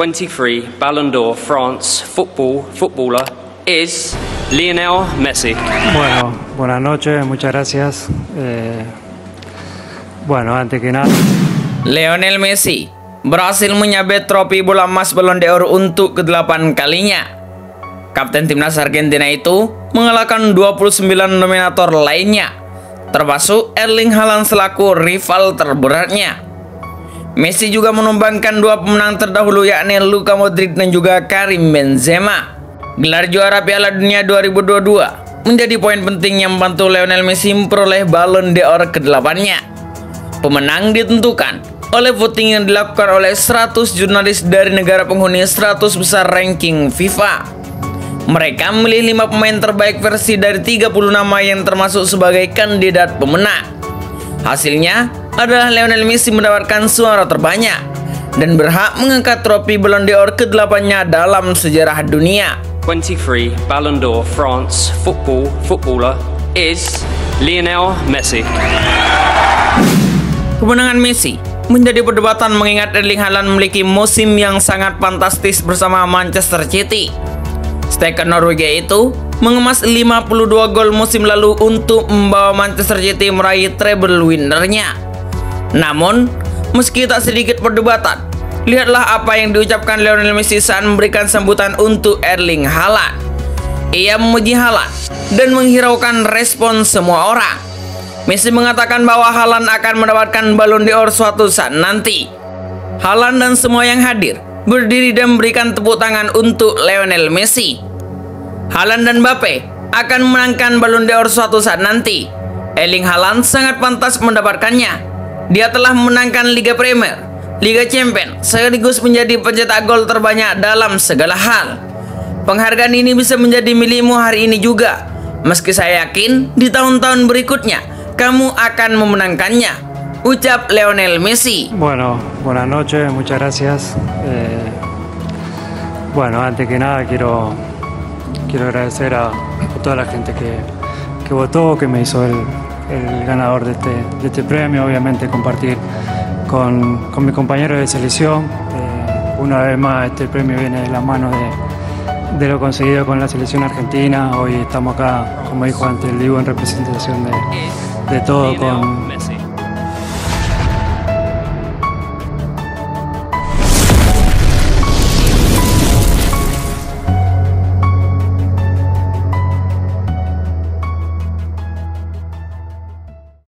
23 Ballon d'Or France football footballer is Lionel Messi. Bueno, buenas noches, muchas gracias. Eh, bueno, antes que nada. Lionel Messi berhasil menyabet trofi bola emas Ballon d'Or untuk ke-8 kalinya. Kapten timnas Argentina itu mengalahkan 29 nominator lainnya, termasuk Erling Haaland selaku rival terberatnya. Messi juga menumbangkan dua pemenang terdahulu yakni Luka Modric dan juga Karim Benzema. Gelar juara Piala Dunia 2022 menjadi poin penting yang membantu Lionel Messi memperoleh Ballon d'Or ke-8-nya. Pemenang ditentukan oleh voting yang dilakukan oleh 100 jurnalis dari negara penghuni 100 besar ranking FIFA. Mereka memilih 5 pemain terbaik versi dari 30 nama yang termasuk sebagai kandidat pemenang. Hasilnya adalah Lionel Messi mendapatkan suara terbanyak dan berhak mengangkat trofi Ballon d'Or ke-8-nya dalam sejarah dunia. 23 Ballon d'Or France football footballer is Lionel Messi. Kemenangan Messi menjadi perdebatan mengingat Erling Haaland memiliki musim yang sangat fantastis bersama Manchester City. Striker Norwegia itu mengemas 52 gol musim lalu untuk membawa Manchester City meraih treble winnernya. Namun, meski tak sedikit perdebatan, lihatlah apa yang diucapkan Lionel Messi saat memberikan sambutan untuk Erling Haaland. Ia memuji Haaland dan menghiraukan respon semua orang. Messi mengatakan bahwa Haaland akan mendapatkan Ballon d'Or suatu saat nanti. Haaland dan semua yang hadir berdiri dan memberikan tepuk tangan untuk Lionel Messi. Haaland dan Mbappe akan memenangkan Ballon d'Or suatu saat nanti. Erling Haaland sangat pantas mendapatkannya. Dia telah memenangkan Liga Premier, Liga Champion, sekaligus menjadi pencetak gol terbanyak dalam segala hal. Penghargaan ini bisa menjadi milikmu hari ini juga. Meski saya yakin di tahun-tahun berikutnya kamu akan memenangkannya. Ucap Lionel Messi. Bueno, buenas noches, muchas gracias. Eh, bueno, antes que nada quiero quiero agradecer a, a toda la gente que, que, votó, que me hizo el, el ganador de este, de este, premio, obviamente compartir con, con mis compañeros de selección. Eh, una vez más este premio viene de la mano de, de, lo conseguido con la selección argentina. Hoy estamos acá, como dijo antes, el digo en representación de, de todo